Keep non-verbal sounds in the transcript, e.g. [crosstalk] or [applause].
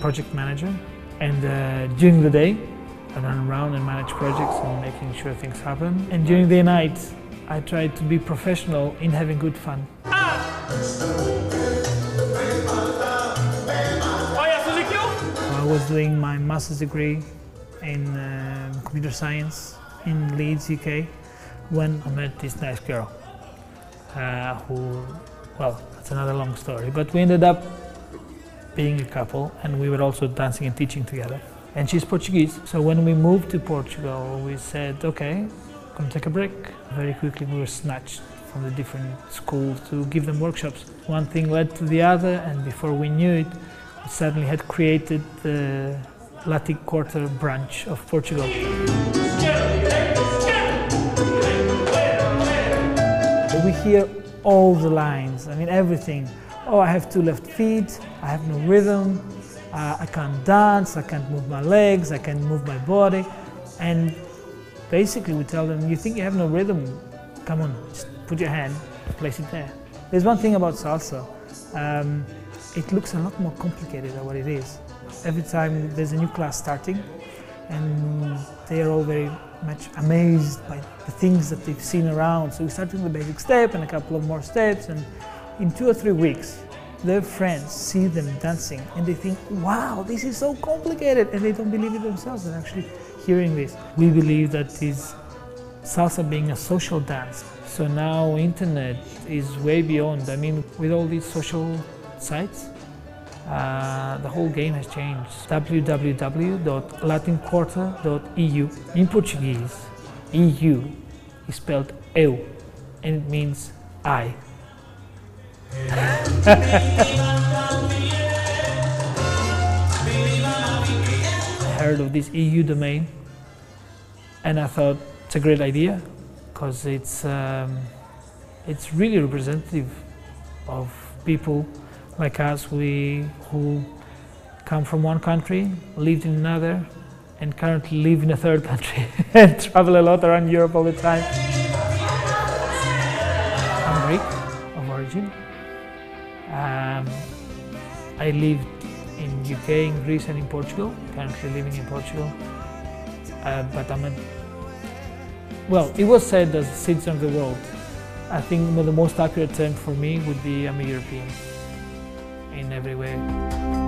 project manager, and uh, during the day, I run around and manage projects and making sure things happen. And during the night, I try to be professional in having good fun. I was doing my master's degree in uh, computer science in Leeds, UK, when I met this nice girl uh, who, well, that's another long story, but we ended up being a couple and we were also dancing and teaching together. And she's Portuguese, so when we moved to Portugal, we said, okay, gonna take a break. Very quickly, we were snatched from the different schools to give them workshops. One thing led to the other, and before we knew it, we suddenly had created the Latin Quarter branch of Portugal. We hear all the lines, I mean everything. Oh, I have two left feet, I have no rhythm, uh, I can't dance, I can't move my legs, I can't move my body. And basically we tell them, you think you have no rhythm? Come on, just put your hand, place it there. There's one thing about salsa. Um, it looks a lot more complicated than what it is. Every time there's a new class starting, and they are all very much amazed by the things that they've seen around. So we start with the basic step and a couple of more steps, and in two or three weeks, their friends see them dancing and they think, wow, this is so complicated, and they don't believe it themselves. They're actually hearing this. We believe that is salsa being a social dance. So now internet is way beyond. I mean, with all these social sites, uh, the whole game has changed. www.latinquarter.eu. In Portuguese, EU is spelled eu, and it means I. [laughs] I heard of this EU domain, and I thought it's a great idea because it's um, it's really representative of people like us, we who come from one country, lived in another, and currently live in a third country [laughs] and travel a lot around Europe all the time. I'm Greek of origin. Um, I lived in UK, in Greece, and in Portugal. Currently living in Portugal, uh, but I'm a well. It was said as a citizen of the world. I think the most accurate term for me would be I'm a European in every way.